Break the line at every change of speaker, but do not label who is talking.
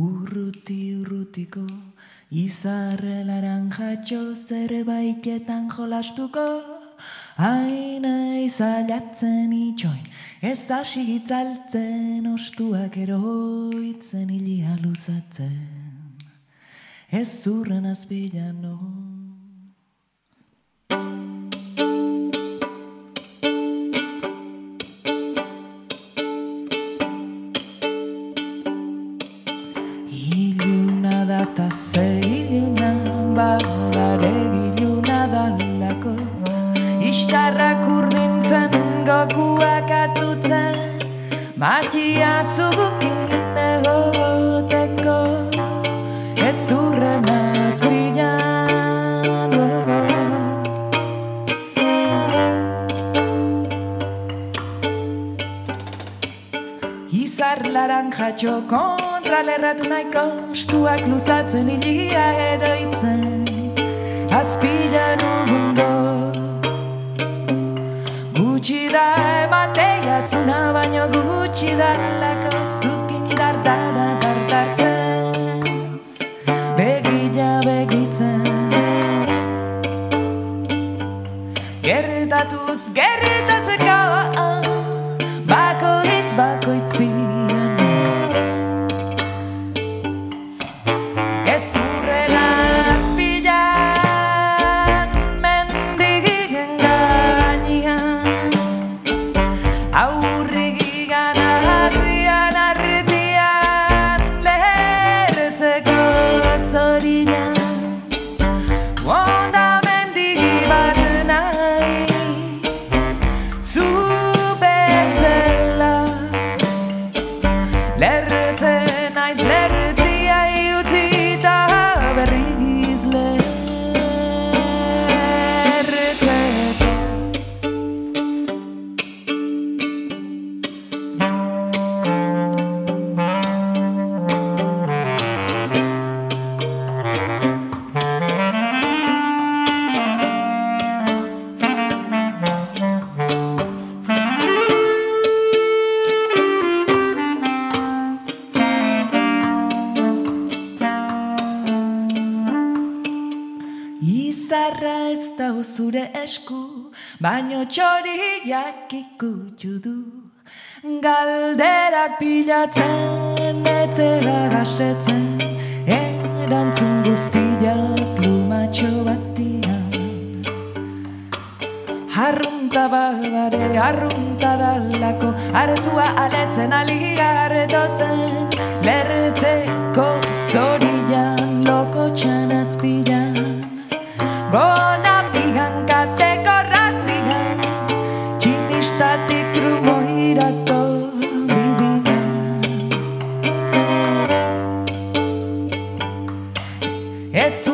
Urruti urrutiko izarre laranjatxo zerbaitetan jolastuko. Aina izalatzen itxoin ez hasi gitzaltzen ostuak eroitzen hilia luzatzen. Ez zurren azpilan Istarrak urdintzen gokuak atutzen. Magia zugukin egoteko Ez zurren azpilan Izar laranja kontra lerratu nahiko Estuak luzatzen hilia eroitzen. Azpilan ugundo gutxi da lako Zukin dartara dartartzen Begila begitzen. Gertatuz gertatzeko Bakoitz bakoitzian Izarra ez da zure esku, baino txoriak ikutxu du. Galderak pilatzen, etzera gastetzen, erantzun guztiak plumatxo batian. Arrunta badare, arrunta dalako, artua aletzen alia arretotzen, lertzeko zorian, loko txan azpilan. Gona Ez